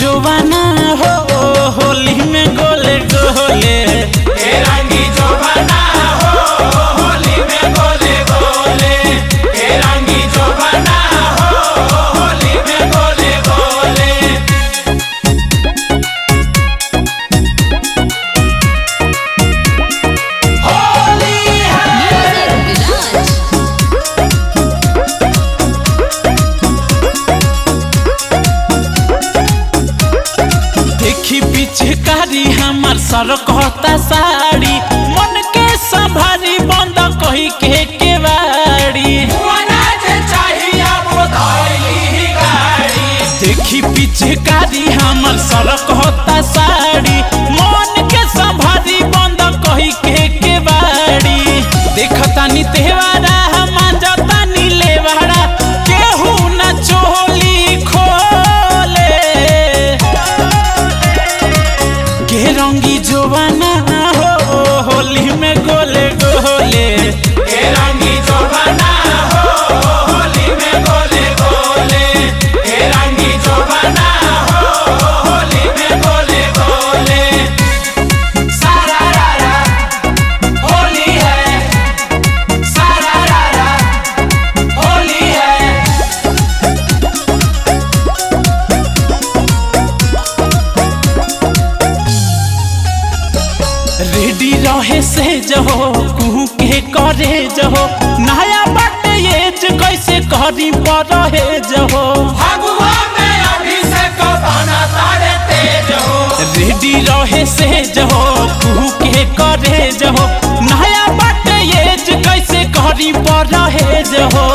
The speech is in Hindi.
जोवाना हो होली में गोले गोले पीछे कारी हमार सर कहता साड़ी मन के संभारी बंद कही के केवाड़ी देखी पीछे कारी हमार सर कहता साड़ी जोवाना हो होली में गोले गोले रेडी रहे से जहो कुहू के करे जहो नया बाटे एज कैसे करी रहे जहो हो रेडी रहे से जहो कुहू के करे जहो नया बाटे एज कैसे करी रहे जहो